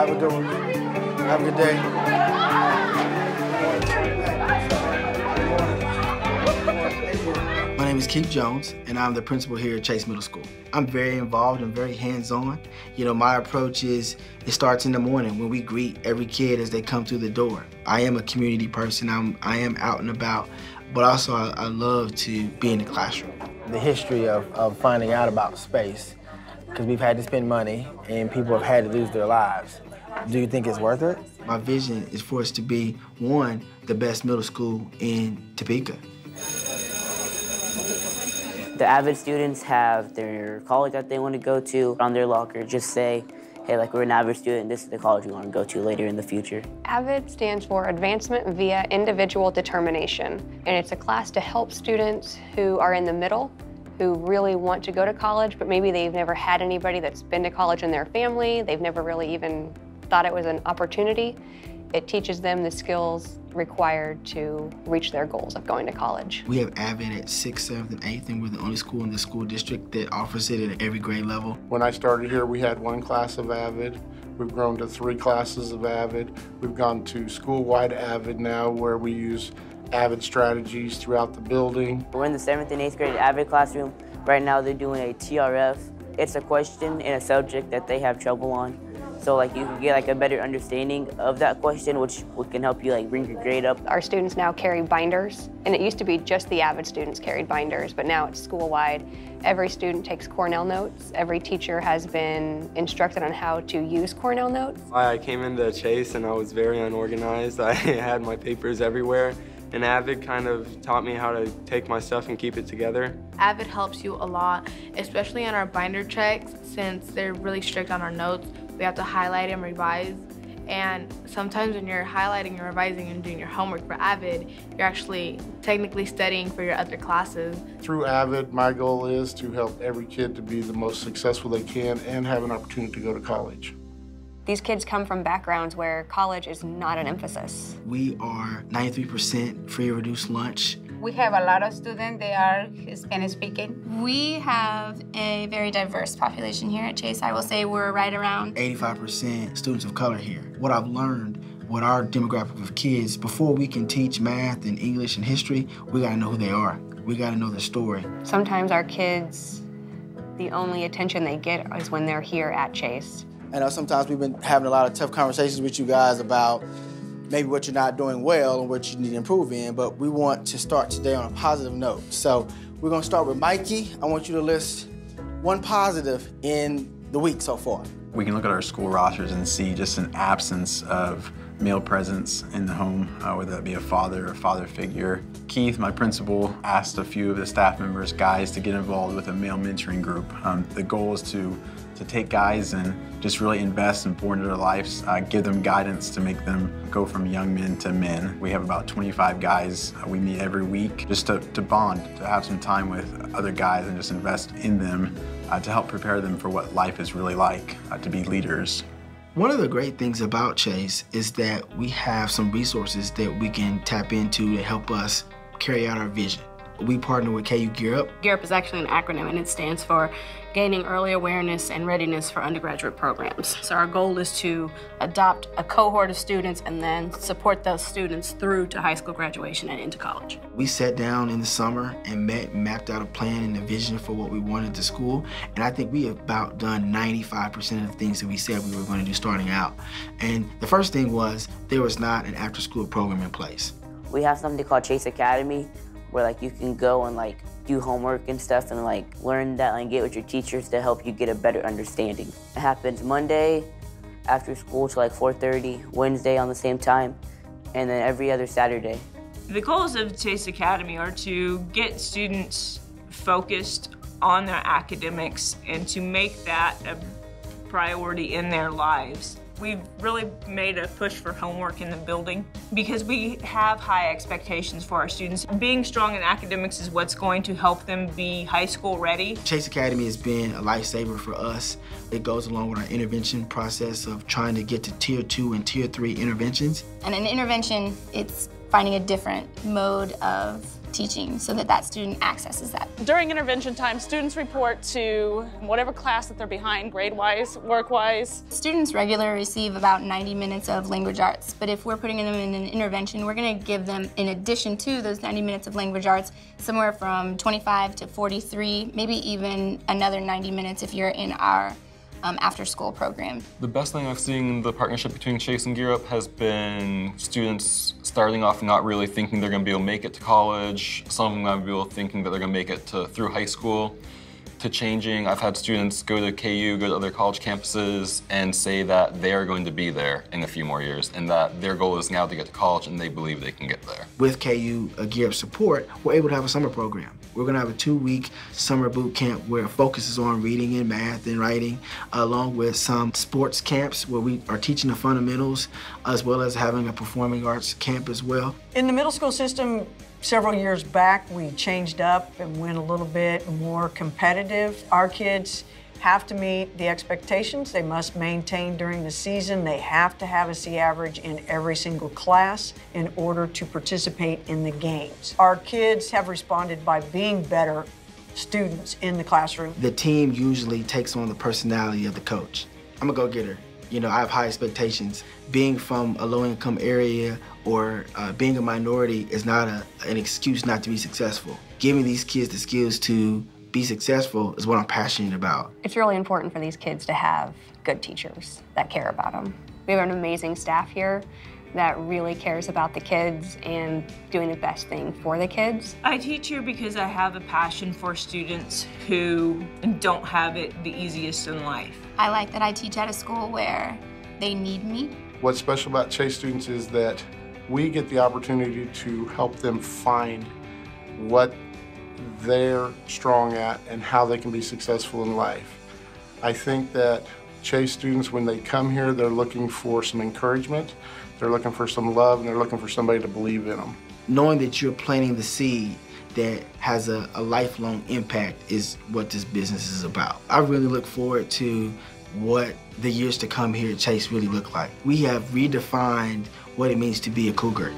Have a good one. Have a good day. My name is Keith Jones, and I'm the principal here at Chase Middle School. I'm very involved and very hands-on. You know, my approach is it starts in the morning when we greet every kid as they come through the door. I am a community person. I'm I am out and about, but also I, I love to be in the classroom. The history of, of finding out about space, because we've had to spend money and people have had to lose their lives. Do you think it's worth it? My vision is for us to be one, the best middle school in Topeka. The avid students have their college that they want to go to on their locker. Just say, hey, like we're an avid student, this is the college we want to go to later in the future. AVID stands for Advancement via Individual Determination, and it's a class to help students who are in the middle, who really want to go to college, but maybe they've never had anybody that's been to college in their family, they've never really even thought it was an opportunity. It teaches them the skills required to reach their goals of going to college. We have AVID at 6th, 7th, and 8th, and we're the only school in the school district that offers it at every grade level. When I started here, we had one class of AVID. We've grown to three classes of AVID. We've gone to school-wide AVID now where we use AVID strategies throughout the building. We're in the seventh and eighth grade avid classroom. Right now they're doing a TRF. It's a question in a subject that they have trouble on. So like you can get like a better understanding of that question, which can help you like bring your grade up. Our students now carry binders, and it used to be just the AVID students carried binders, but now it's school-wide. Every student takes Cornell notes. Every teacher has been instructed on how to use Cornell notes. I came into Chase and I was very unorganized. I had my papers everywhere. And Avid kind of taught me how to take my stuff and keep it together. Avid helps you a lot, especially on our binder checks, since they're really strict on our notes. We have to highlight and revise. And sometimes when you're highlighting and revising and doing your homework for Avid, you're actually technically studying for your other classes. Through AVID, my goal is to help every kid to be the most successful they can and have an opportunity to go to college. These kids come from backgrounds where college is not an emphasis. We are 93% free reduced lunch. We have a lot of students, they are Spanish speaking. We have a very diverse population here at Chase. I will say we're right around 85% students of color here. What I've learned with our demographic of kids, before we can teach math and English and history, we gotta know who they are. We gotta know their story. Sometimes our kids, the only attention they get is when they're here at Chase. I know sometimes we've been having a lot of tough conversations with you guys about maybe what you're not doing well and what you need to improve in, but we want to start today on a positive note. So we're gonna start with Mikey. I want you to list one positive in the week so far. We can look at our school rosters and see just an absence of male presence in the home, uh, whether that be a father or father figure. Keith, my principal, asked a few of the staff members, guys, to get involved with a male mentoring group. Um, the goal is to to take guys and just really invest and pour into their lives, uh, give them guidance to make them go from young men to men. We have about 25 guys. Uh, we meet every week just to, to bond, to have some time with other guys and just invest in them uh, to help prepare them for what life is really like, uh, to be leaders. One of the great things about Chase is that we have some resources that we can tap into to help us carry out our vision. We partner with KU Gear Up. Gear Up is actually an acronym and it stands for Gaining Early Awareness and Readiness for Undergraduate Programs. So our goal is to adopt a cohort of students and then support those students through to high school graduation and into college. We sat down in the summer and met, mapped out a plan and a vision for what we wanted to school. And I think we have about done 95% of the things that we said we were going to do starting out. And the first thing was there was not an after school program in place. We have something called Chase Academy where like you can go and like do homework and stuff and like learn that and get with your teachers to help you get a better understanding. It happens Monday after school to like 4.30, Wednesday on the same time, and then every other Saturday. The goals of Chase Academy are to get students focused on their academics and to make that a priority in their lives. We've really made a push for homework in the building because we have high expectations for our students. Being strong in academics is what's going to help them be high school ready. Chase Academy has been a lifesaver for us. It goes along with our intervention process of trying to get to tier two and tier three interventions. And an intervention, it's finding a different mode of teaching so that that student accesses that. During intervention time, students report to whatever class that they're behind, grade-wise, work-wise. Students regularly receive about 90 minutes of language arts, but if we're putting them in an intervention, we're going to give them, in addition to those 90 minutes of language arts, somewhere from 25 to 43, maybe even another 90 minutes if you're in our um, after school program. The best thing I've seen in the partnership between Chase and Gear Up has been students starting off not really thinking they're going to be able to make it to college. Some of them able thinking that they're going to make it to through high school to changing. I've had students go to KU, go to other college campuses, and say that they are going to be there in a few more years, and that their goal is now to get to college, and they believe they can get there. With KU a Gear Up support, we're able to have a summer program. We're going to have a two-week summer boot camp where it focuses on reading and math and writing, along with some sports camps where we are teaching the fundamentals, as well as having a performing arts camp as well. In the middle school system, Several years back, we changed up and went a little bit more competitive. Our kids have to meet the expectations they must maintain during the season. They have to have a C average in every single class in order to participate in the games. Our kids have responded by being better students in the classroom. The team usually takes on the personality of the coach. I'm a go-getter. You know, I have high expectations. Being from a low-income area or uh, being a minority is not a, an excuse not to be successful. Giving these kids the skills to be successful is what I'm passionate about. It's really important for these kids to have good teachers that care about them. We have an amazing staff here that really cares about the kids and doing the best thing for the kids. I teach here because I have a passion for students who don't have it the easiest in life. I like that I teach at a school where they need me. What's special about Chase students is that we get the opportunity to help them find what they're strong at and how they can be successful in life. I think that Chase students, when they come here, they're looking for some encouragement, they're looking for some love, and they're looking for somebody to believe in them. Knowing that you're planting the seed that has a, a lifelong impact is what this business is about. I really look forward to what the years to come here at Chase really look like. We have redefined what it means to be a Cougar.